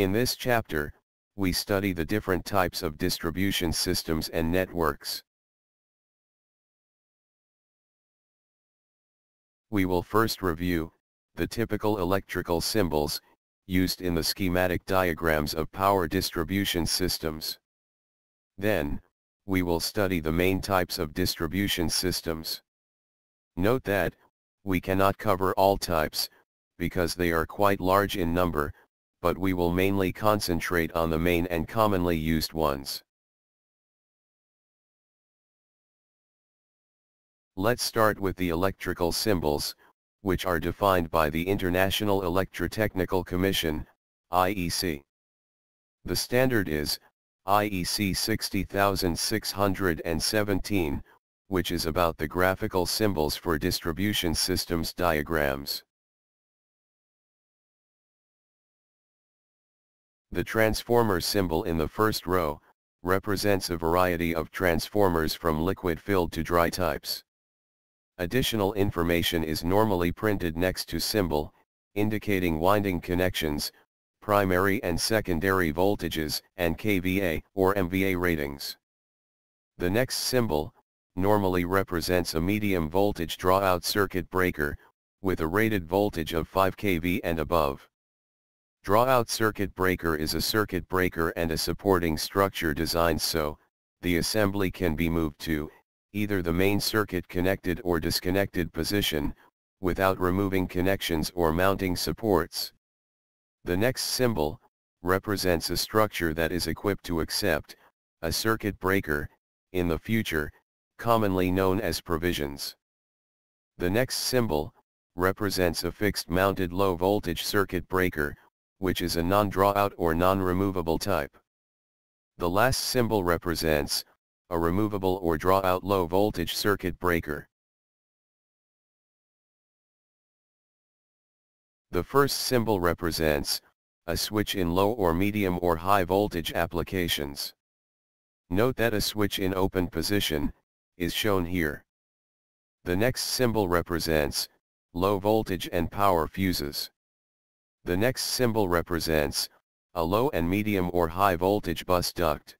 In this chapter, we study the different types of distribution systems and networks. We will first review, the typical electrical symbols, used in the schematic diagrams of power distribution systems. Then, we will study the main types of distribution systems. Note that, we cannot cover all types, because they are quite large in number, but we will mainly concentrate on the main and commonly used ones. Let's start with the electrical symbols, which are defined by the International Electrotechnical Commission, IEC. The standard is, IEC 60617, which is about the graphical symbols for distribution systems diagrams. The transformer symbol in the first row, represents a variety of transformers from liquid-filled to dry types. Additional information is normally printed next to symbol, indicating winding connections, primary and secondary voltages and kVA or MVA ratings. The next symbol, normally represents a medium voltage draw-out circuit breaker, with a rated voltage of 5 kV and above. Draw-out circuit breaker is a circuit breaker and a supporting structure designed so, the assembly can be moved to, either the main circuit connected or disconnected position, without removing connections or mounting supports. The next symbol, represents a structure that is equipped to accept, a circuit breaker, in the future, commonly known as provisions. The next symbol, represents a fixed mounted low voltage circuit breaker, which is a non-draw-out or non-removable type. The last symbol represents, a removable or draw-out low-voltage circuit breaker. The first symbol represents, a switch in low or medium or high voltage applications. Note that a switch in open position, is shown here. The next symbol represents, low voltage and power fuses. The next symbol represents, a low and medium or high voltage bus duct.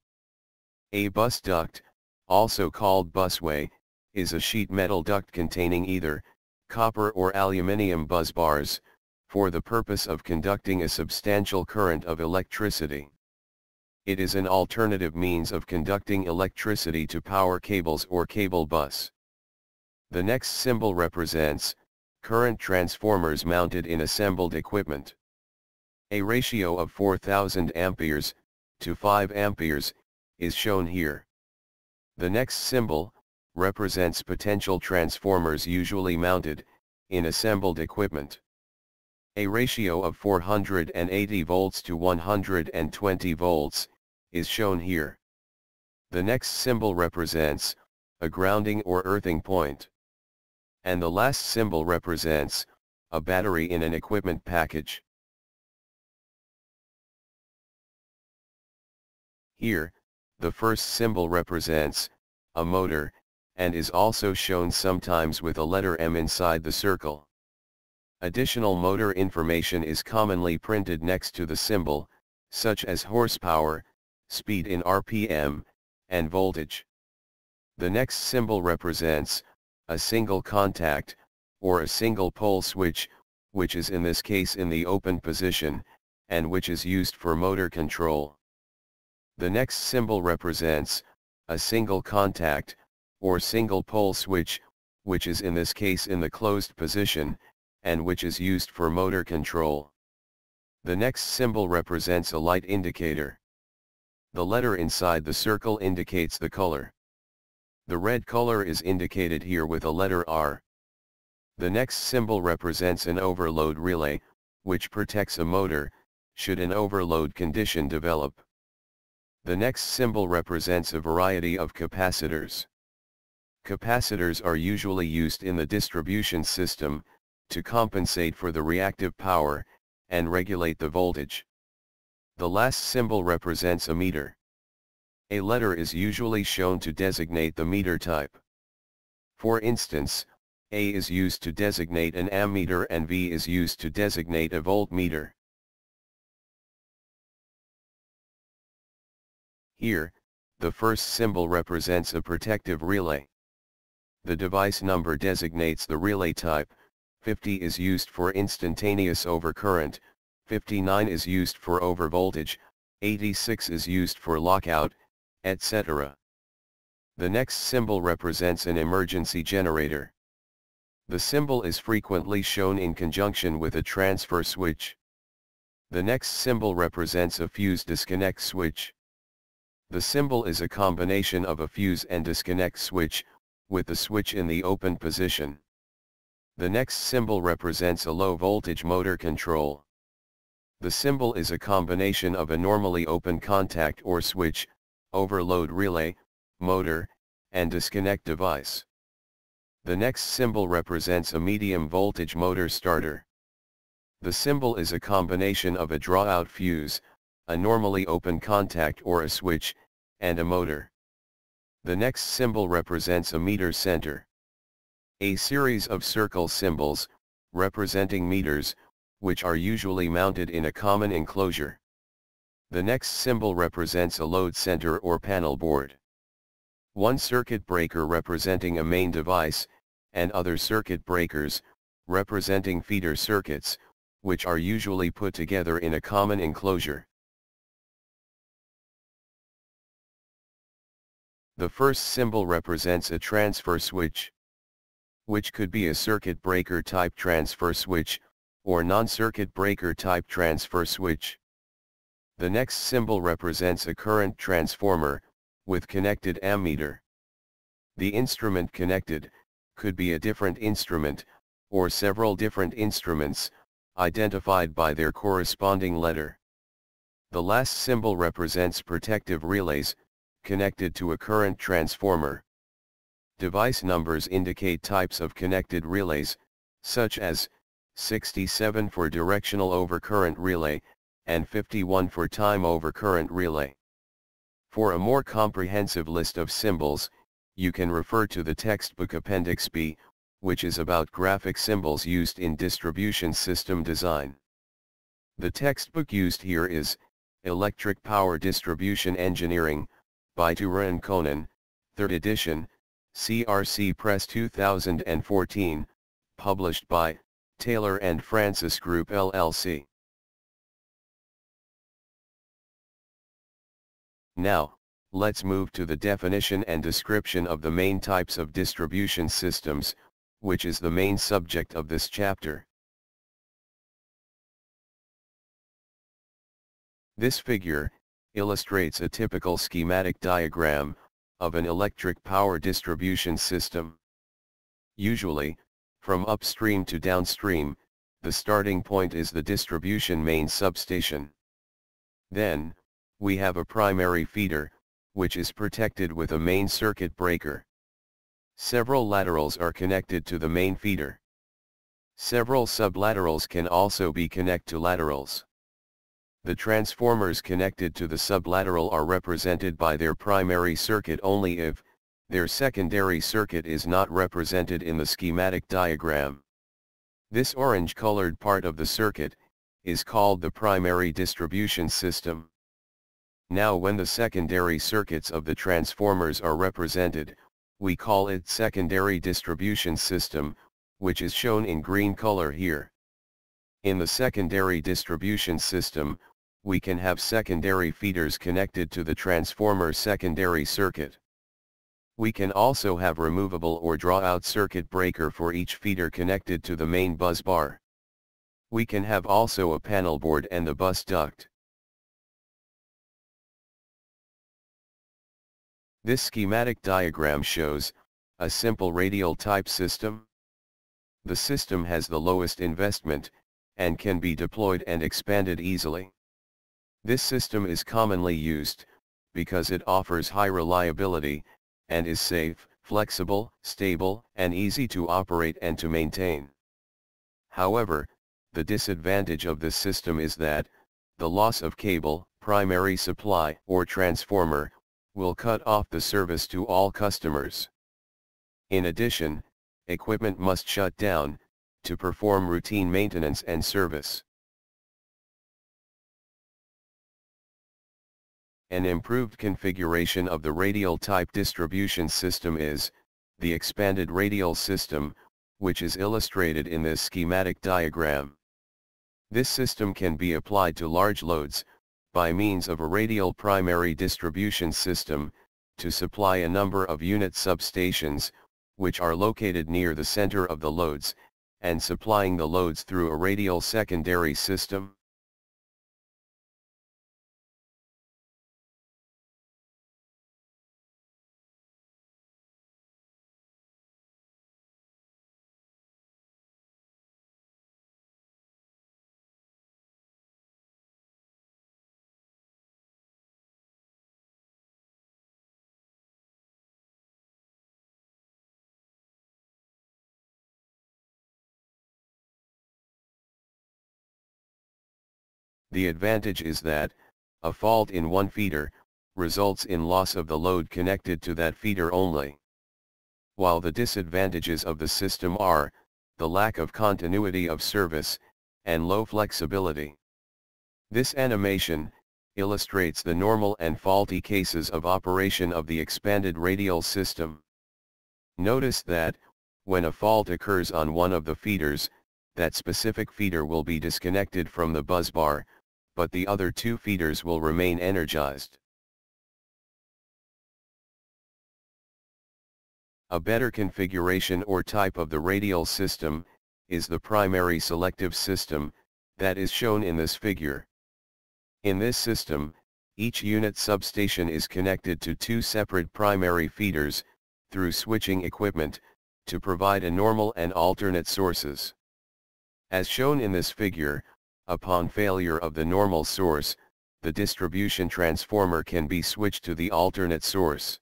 A bus duct, also called busway, is a sheet metal duct containing either, copper or aluminium bus bars, for the purpose of conducting a substantial current of electricity. It is an alternative means of conducting electricity to power cables or cable bus. The next symbol represents, current transformers mounted in assembled equipment. A ratio of 4000 amperes, to 5 amperes, is shown here. The next symbol, represents potential transformers usually mounted, in assembled equipment. A ratio of 480 volts to 120 volts, is shown here. The next symbol represents, a grounding or earthing point and the last symbol represents, a battery in an equipment package. Here, the first symbol represents, a motor, and is also shown sometimes with a letter M inside the circle. Additional motor information is commonly printed next to the symbol, such as horsepower, speed in RPM, and voltage. The next symbol represents, a single contact, or a single pole switch, which is in this case in the open position, and which is used for motor control. The next symbol represents, a single contact, or single pole switch, which is in this case in the closed position, and which is used for motor control. The next symbol represents a light indicator. The letter inside the circle indicates the color. The red color is indicated here with a letter R. The next symbol represents an overload relay, which protects a motor, should an overload condition develop. The next symbol represents a variety of capacitors. Capacitors are usually used in the distribution system, to compensate for the reactive power, and regulate the voltage. The last symbol represents a meter. A letter is usually shown to designate the meter type. For instance, A is used to designate an ammeter and V is used to designate a voltmeter. Here, the first symbol represents a protective relay. The device number designates the relay type, 50 is used for instantaneous overcurrent, 59 is used for overvoltage, 86 is used for lockout, etc. The next symbol represents an emergency generator. The symbol is frequently shown in conjunction with a transfer switch. The next symbol represents a fuse disconnect switch. The symbol is a combination of a fuse and disconnect switch, with the switch in the open position. The next symbol represents a low voltage motor control. The symbol is a combination of a normally open contact or switch, overload relay, motor, and disconnect device. The next symbol represents a medium voltage motor starter. The symbol is a combination of a drawout fuse, a normally open contact or a switch, and a motor. The next symbol represents a meter center. A series of circle symbols, representing meters, which are usually mounted in a common enclosure. The next symbol represents a load center or panel board. One circuit breaker representing a main device, and other circuit breakers, representing feeder circuits, which are usually put together in a common enclosure. The first symbol represents a transfer switch, which could be a circuit breaker type transfer switch, or non-circuit breaker type transfer switch. The next symbol represents a current transformer, with connected ammeter. The instrument connected, could be a different instrument, or several different instruments, identified by their corresponding letter. The last symbol represents protective relays, connected to a current transformer. Device numbers indicate types of connected relays, such as 67 for directional overcurrent relay, and 51 for time overcurrent relay. For a more comprehensive list of symbols, you can refer to the textbook Appendix B, which is about graphic symbols used in distribution system design. The textbook used here is, Electric Power Distribution Engineering, by Turan Gönen, 3rd edition, CRC Press 2014, published by, Taylor and Francis Group LLC. Now, let's move to the definition and description of the main types of distribution systems, which is the main subject of this chapter. This figure, illustrates a typical schematic diagram, of an electric power distribution system. Usually, from upstream to downstream, the starting point is the distribution main substation. Then, we have a primary feeder, which is protected with a main circuit breaker. Several laterals are connected to the main feeder. Several sublaterals can also be connect to laterals. The transformers connected to the sublateral are represented by their primary circuit only if, their secondary circuit is not represented in the schematic diagram. This orange-colored part of the circuit, is called the primary distribution system. Now when the secondary circuits of the transformers are represented, we call it secondary distribution system, which is shown in green color here. In the secondary distribution system, we can have secondary feeders connected to the transformer secondary circuit. We can also have removable or draw-out circuit breaker for each feeder connected to the main bus bar. We can have also a panel board and the bus duct. This schematic diagram shows, a simple radial type system. The system has the lowest investment, and can be deployed and expanded easily. This system is commonly used, because it offers high reliability, and is safe, flexible, stable, and easy to operate and to maintain. However, the disadvantage of this system is that, the loss of cable, primary supply or transformer, will cut off the service to all customers. In addition, equipment must shut down, to perform routine maintenance and service. An improved configuration of the radial type distribution system is, the expanded radial system, which is illustrated in this schematic diagram. This system can be applied to large loads, by means of a radial primary distribution system, to supply a number of unit substations, which are located near the center of the loads, and supplying the loads through a radial secondary system. The advantage is that, a fault in one feeder, results in loss of the load connected to that feeder only. While the disadvantages of the system are, the lack of continuity of service, and low flexibility. This animation, illustrates the normal and faulty cases of operation of the expanded radial system. Notice that, when a fault occurs on one of the feeders, that specific feeder will be disconnected from the busbar, but the other two feeders will remain energized. A better configuration or type of the radial system, is the primary selective system, that is shown in this figure. In this system, each unit substation is connected to two separate primary feeders, through switching equipment, to provide a normal and alternate sources. As shown in this figure, Upon failure of the normal source, the distribution transformer can be switched to the alternate source.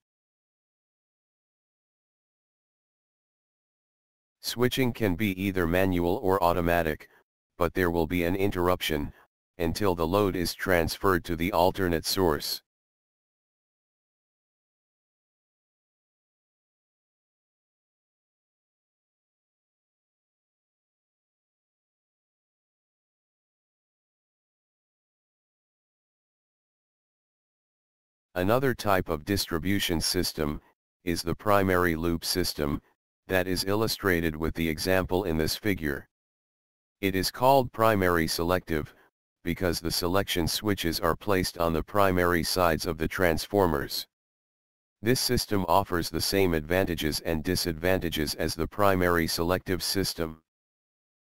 Switching can be either manual or automatic, but there will be an interruption, until the load is transferred to the alternate source. Another type of distribution system, is the primary loop system, that is illustrated with the example in this figure. It is called primary selective, because the selection switches are placed on the primary sides of the transformers. This system offers the same advantages and disadvantages as the primary selective system.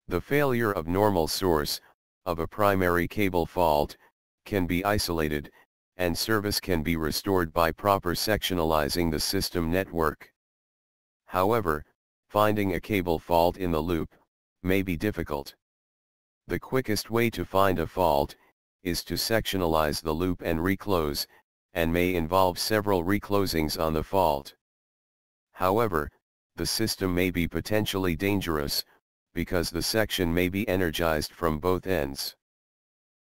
The failure of normal source, of a primary cable fault, can be isolated, and service can be restored by proper sectionalizing the system network. However, finding a cable fault in the loop, may be difficult. The quickest way to find a fault, is to sectionalize the loop and reclose, and may involve several reclosings on the fault. However, the system may be potentially dangerous, because the section may be energized from both ends.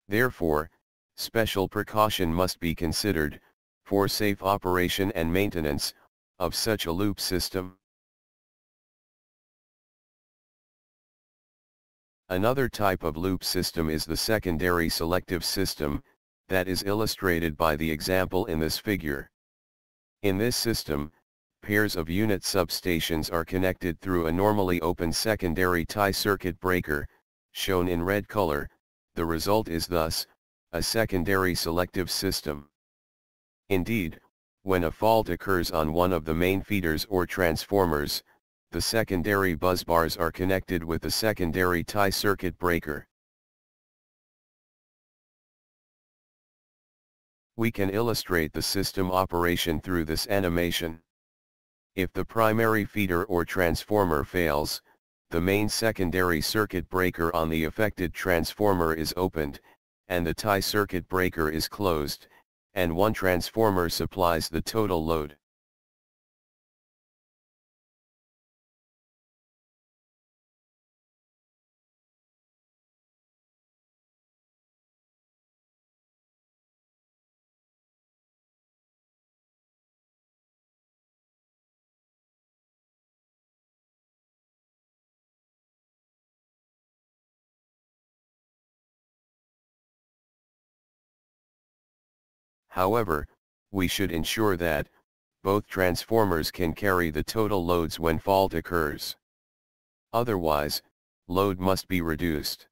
Therefore, special precaution must be considered, for safe operation and maintenance, of such a loop system. Another type of loop system is the secondary selective system, that is illustrated by the example in this figure. In this system, pairs of unit substations are connected through a normally open secondary tie circuit breaker, shown in red color, the result is thus, a secondary selective system. Indeed, when a fault occurs on one of the main feeders or transformers, the secondary busbars are connected with the secondary tie circuit breaker. We can illustrate the system operation through this animation. If the primary feeder or transformer fails, the main secondary circuit breaker on the affected transformer is opened, and the tie circuit breaker is closed, and one transformer supplies the total load. However, we should ensure that, both transformers can carry the total loads when fault occurs. Otherwise, load must be reduced.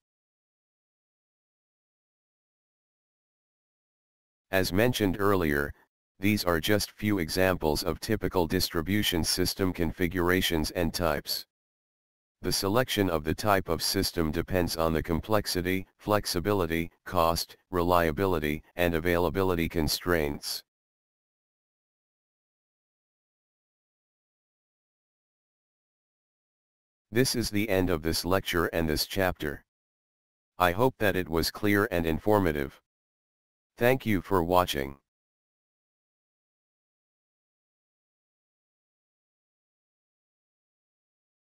As mentioned earlier, these are just few examples of typical distribution system configurations and types. The selection of the type of system depends on the complexity, flexibility, cost, reliability, and availability constraints. This is the end of this lecture and this chapter. I hope that it was clear and informative. Thank you for watching.